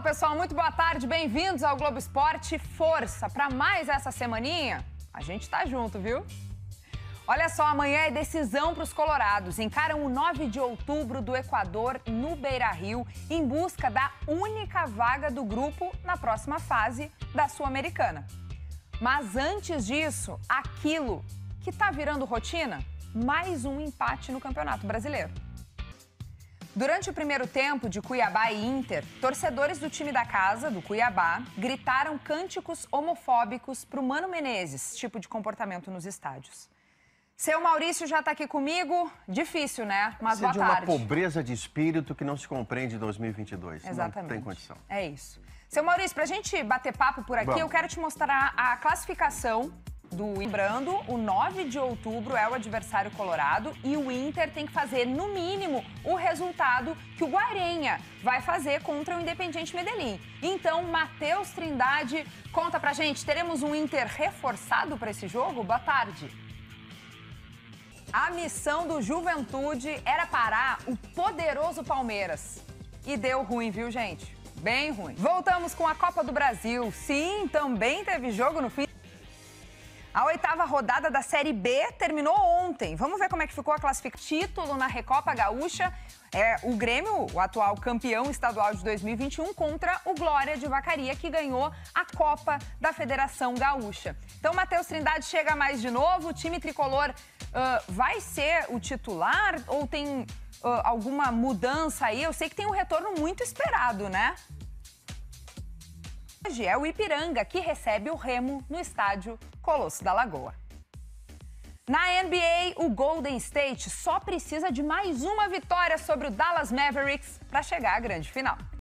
Fala pessoal, muito boa tarde, bem-vindos ao Globo Esporte. Força para mais essa semaninha. A gente tá junto, viu? Olha só, amanhã é decisão para os colorados. Encaram o 9 de outubro do Equador no Beira Rio em busca da única vaga do grupo na próxima fase da Sul-Americana. Mas antes disso, aquilo que tá virando rotina, mais um empate no Campeonato Brasileiro. Durante o primeiro tempo de Cuiabá e Inter, torcedores do time da casa, do Cuiabá, gritaram cânticos homofóbicos para o Mano Menezes, tipo de comportamento nos estádios. Seu Maurício já está aqui comigo. Difícil, né? Mas Isso boa de uma tarde. pobreza de espírito que não se compreende em 2022. Exatamente. Não tem condição. É isso. Seu Maurício, para a gente bater papo por aqui, Vamos. eu quero te mostrar a classificação do Lembrando, o 9 de outubro é o adversário colorado e o Inter tem que fazer, no mínimo, o resultado que o Guarenha vai fazer contra o Independiente Medellín. Então, Matheus Trindade, conta pra gente, teremos um Inter reforçado para esse jogo? Boa tarde. A missão do Juventude era parar o poderoso Palmeiras. E deu ruim, viu, gente? Bem ruim. Voltamos com a Copa do Brasil. Sim, também teve jogo no fim. A oitava rodada da Série B terminou ontem. Vamos ver como é que ficou a classificação. Título na Recopa Gaúcha. É o Grêmio, o atual campeão estadual de 2021, contra o Glória de Vacaria, que ganhou a Copa da Federação Gaúcha. Então, Matheus Trindade chega mais de novo. O time tricolor ah, vai ser o titular ou tem ah, alguma mudança aí? Eu sei que tem um retorno muito esperado, né? Hoje é o Ipiranga que recebe o Remo no estádio Colosso da Lagoa. Na NBA, o Golden State só precisa de mais uma vitória sobre o Dallas Mavericks para chegar à grande final.